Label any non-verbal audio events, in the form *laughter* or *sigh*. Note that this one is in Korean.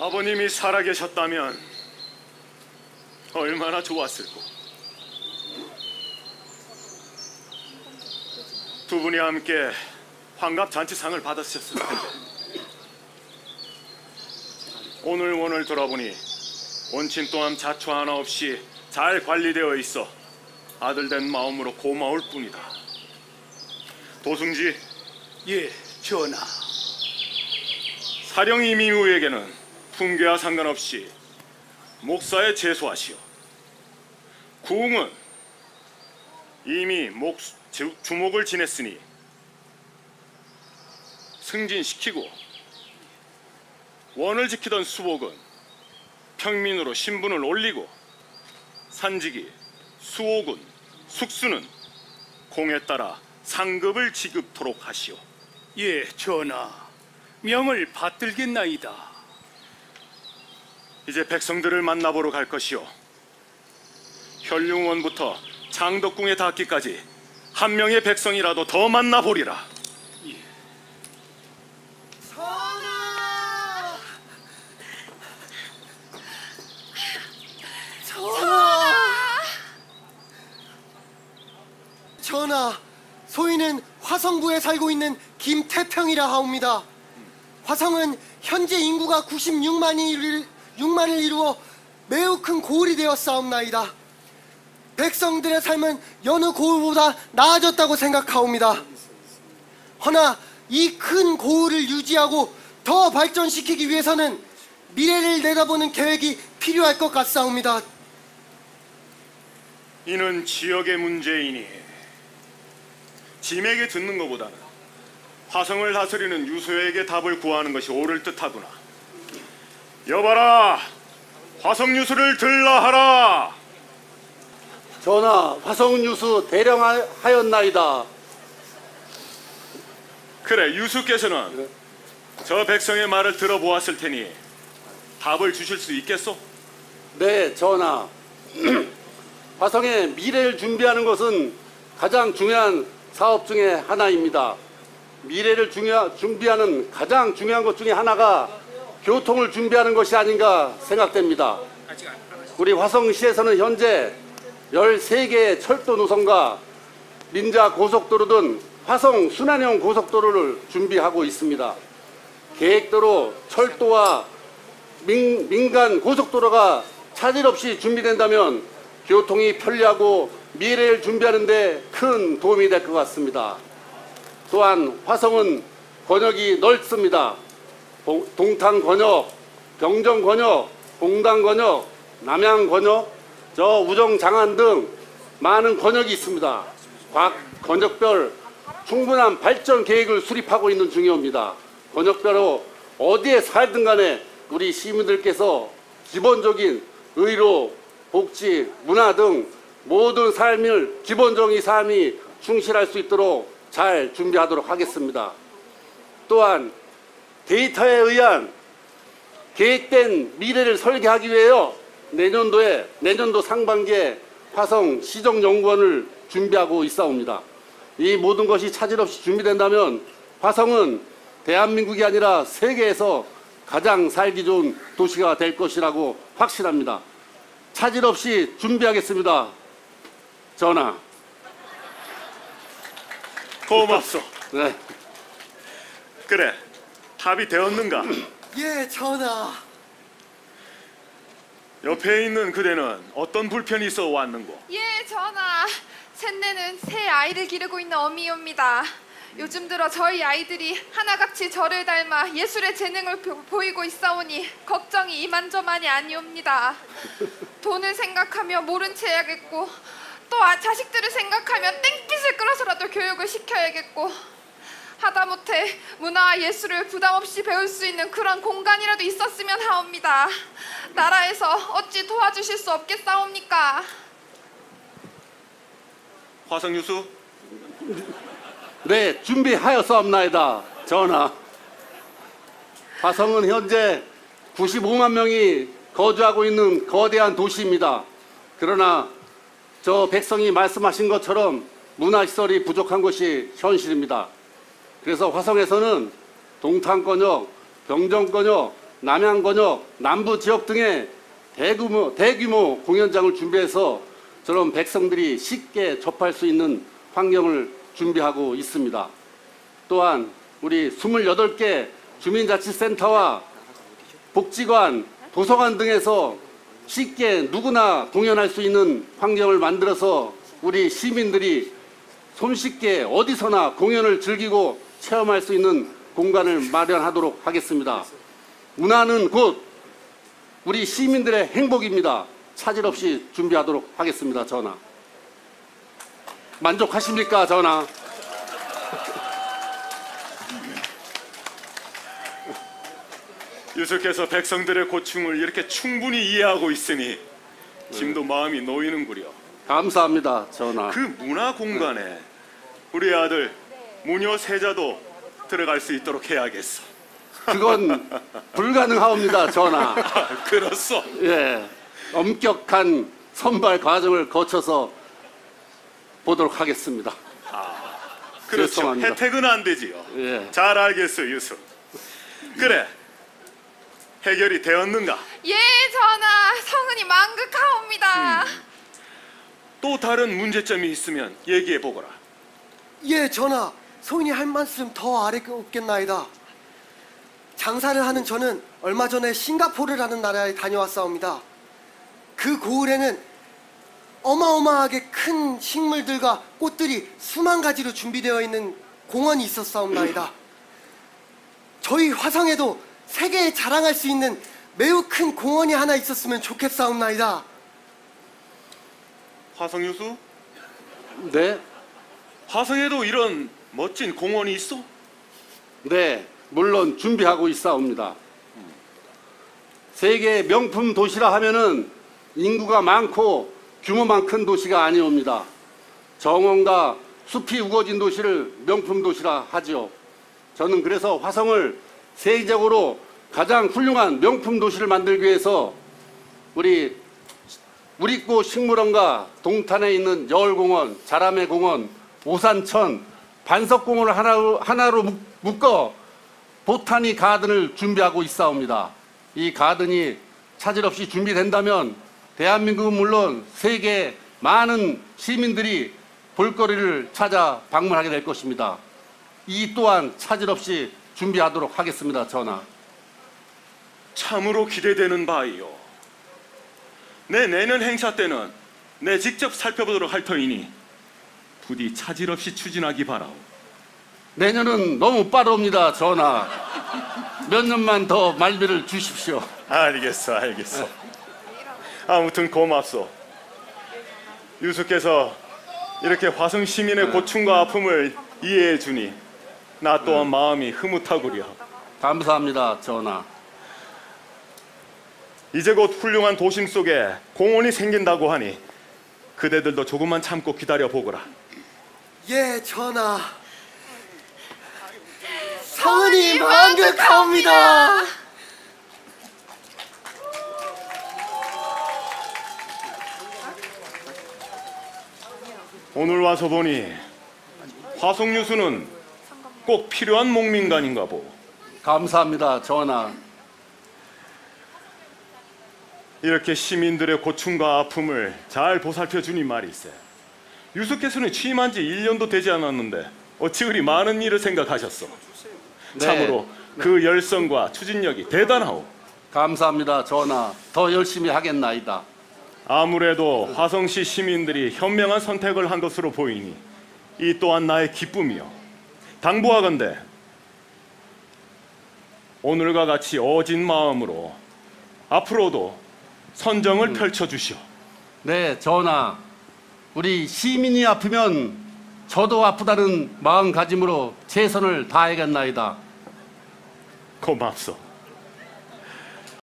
아버님이 살아계셨다면 얼마나 좋았을까. 두 분이 함께 환갑 잔치상을 받으셨을 텐데 오늘 오늘 돌아보니 원친 또한 자초 하나 없이 잘 관리되어 있어 아들 된 마음으로 고마울 뿐이다. 도승지 예, 전하. 사령 이민우에게는 훈계와 상관없이 목사에 제소하시오. 구웅은 이미 목, 주- 주목을 지냈으니 승진시키고 원을 지키던 수복은 평민으로 신분을 올리고 산직이 수옥은 숙수는 공에 따라 상급을 지급토록 하시오. 예, 전하. 명을 받들겠나이다. 이제 백성들을 만나보러 갈 것이오. 혈룡원부터 장덕궁에 닿기까지 한 명의 백성이라도 더 만나보리라. 전하, 소인은 화성부에 살고 있는 김태평이라 하옵니다. 화성은 현재 인구가 96만이 6만을 이루어 매우 큰 고을이 되었사옵나이다. 백성들의 삶은 여느 고을보다 나아졌다고 생각하옵니다. 허나 이 큰 고을을 유지하고 더 발전시키기 위해서는 미래를 내다보는 계획이 필요할 것 같사옵니다. 이는 지역의 문제이니 짐에게 듣는 것보다는 화성을 다스리는 유소에게 답을 구하는 것이 옳을 듯하구나. 여봐라, 화성 유수를 들라하라. 전하, 화성유수 대령하였나이다. 그래, 유수께서는 저 백성의 말을 들어보았을 테니 답을 주실 수 있겠소? 네, 전하. *clears throat* 화성의 미래를 준비하는 것은 가장 중요한 사업 중에 하나입니다. 미래를 중요, 준비하는 가장 중요한 것 중에 하나가 교통을 준비하는 것이 아닌가 생각됩니다. 우리 화성시에서는 현재 13개의 철도 노선과 민자 고속도로 등 화성 순환형 고속도로를 준비하고 있습니다. 계획대로 철도와 민, 민간 고속도로가 차질 없이 준비된다면 교통이 편리하고 미래를 준비하는 데 큰 도움이 될 것 같습니다. 또한 화성은 권역이 넓습니다. 봉- 동탄 권역, 병정 권역, 봉당 권역, 남양 권역, 저 우정 장안 등 많은 권역이 있습니다. 각 권역별 충분한 발전 계획을 수립하고 있는 중요입니다. 권역별로 어디에 살든 간에 우리 시민들께서 기본적인 의료, 복지, 문화 등 모든 삶을 기본적인 삶이 충실할 수 있도록 잘 준비하도록 하겠습니다. 또한 데이터에 의한 계획된 미래를 설계하기 위해요. 내년도에 내년도 상반기에 화성 시정연구원을 준비하고 있사옵니다. 이 모든 것이 차질 없이 준비된다면 화성은 대한민국이 아니라 세계에서 가장 살기 좋은 도시가 될 것이라고 확신합니다. 차질 없이 준비하겠습니다. 전하. 고맙소. 네. 그래, 답이 되었는가? 예, 전하. 옆에 있는 그대는 어떤 불편이 있어 왔는고? 예, 전하. 셋내는 새 아이를 기르고 있는 어미입니다. 요즘 들어 저희 아이들이 하나같이 저를 닮아 예술의 재능을 보- 보이고 있사오니 걱정이 이만저만이 아니옵니다. 돈을 생각하며 모른 채 해야겠고 또 아- 자식들을 생각하면 땡빛을 끌어서라도 교육을 시켜야겠고 하다못해 문화와 예술을 부담 없이 배울 수 있는 그런 공간이라도 있었으면 하옵니다. 나라에서 어찌 도와주실 수 없겠사옵니까? 화성유수 네, 준비하였사옵나이다. 전하. 화성은 현재 95만 명이 거주하고 있는 거대한 도시입니다. 그러나 저 백성이 말씀하신 것처럼 문화시설이 부족한 것이 현실입니다. 그래서 화성에서는 동탄권역, 병정권역, 남양 권역 남부 지역 등의 대규모 대규모 공연장을 준비해서 저런 백성들이 쉽게 접할 수 있는 환경을 준비하고 있습니다. 또한 우리 28개 주민자치센터와 복지관, 도서관 등에서 쉽게 누구나 공연할 수 있는 환경을 만들어서 우리 시민들이 손쉽게 어디서나 공연을 즐기고 체험할 수 있는 공간을 마련하도록 하겠습니다. 문화는 곧 우리 시민들의 행복입니다. 차질 없이 준비하도록 하겠습니다. 전하. 만족하십니까, 전하? 유수께서 백성들의 고충을 이렇게 충분히 이해하고 있으니 지금도 마음이 놓이는구려. 감사합니다, 전하. 그 문화 공간에 우리 아들 무녀 세자도 들어갈 수 있도록 해야겠어. 그건 *laughs* 불가능하옵니다, 전하. 아, 그렇소. 예, 엄격한 선발 과정을 거쳐서 보도록 하겠습니다. 그렇죠. 죄송합니다. 혜택은 안 되지요. 예. 잘 알겠어, 유수. 그래. 해결이 되었는가? 예, 전하. 성은이 만극하옵니다. 또 다른 문제점이 있으면 얘기해 보거라. 예, 전하. 소인이 할 말씀 더 아뢰겠나이다. 장사를 하는 저는 얼마 전에 싱가포르라는 나라에 다녀왔사옵니다. 그 고을에는 어마어마하게 큰 식물들과 꽃들이 수만 가지로 준비되어 있는 공원이 있었사옵나이다. 저희 화성에도 세계에 자랑할 수 있는 매우 큰 공원이 하나 있었으면 좋겠사옵나이다. 화성 유수? 네, 화성에도 이런 멋진 공원이 있어? 네, 물론 준비하고 있사옵니다. 세계 명품 도시라 하면은 인구가 많고 규모만 큰 도시가 아니옵니다. 정원과 숲이 우거진 도시를 명품 도시라 하지요. 저는 그래서 화성을 세계적으로 가장 훌륭한 명품 도시를 만들기 위해서 우리 우리꽃 식물원과 동탄에 있는 여울공원, 자라매공원, 오산천, 반석공원을 하나로, 하나로 묶- 묶어 보타니 가든을 준비하고 있사옵니다. 이 가든이 차질 없이 준비된다면 대한민국은 물론 세계 많은 시민들이 볼거리를 찾아 방문하게 될 것입니다. 이 또한 차질 없이 준비하도록 하겠습니다, 전하. 참으로 기대되는 바이요. 내 내년 행사 때는 내 직접 살펴보도록 할 터이니 부디 차질 없이 추진하기 바라오. 내년은 너무 빠릅니다, 전하. 몇 년만 더 말비를 주십시오. 알겠어, 알겠어. 아무튼 고맙소. 유수께서 이렇게 화성 시민의 고충과 아픔을 이해해 주니 나 또한 마음이 흐뭇하구려. 감사합니다, 전하. 이제 곧 훌륭한 도심 속에 공원이 생긴다고 하니 그대들도 조금만 참고 기다려 보거라. 예, 전하. 성은이 만극하옵니다. 오늘 와서 보니 화성 유수는 꼭 필요한 목민간인가 보. 감사합니다, 전하. 이렇게 시민들의 고충과 아픔을 잘 보살펴 주니 말이세. 유수께서는 취임한 지 1년도 되지 않았는데 어찌 그리 많은 일을 생각하셨어. 네. 참으로 그 열성과 추진력이 대단하오. 감사합니다, 전하. 더 열심히 하겠나이다. 아무래도 화성시 시민들이 현명한 선택을 한 것으로 보이니 이 또한 나의 기쁨이요. 당부하건대 오늘과 같이 어진 마음으로 앞으로도 선정을 펼쳐 주시오. 네, 전하. 우리 시민이 아프면 저도 아프다는 마음가짐으로 최선을 다하겠나이다. 고맙소.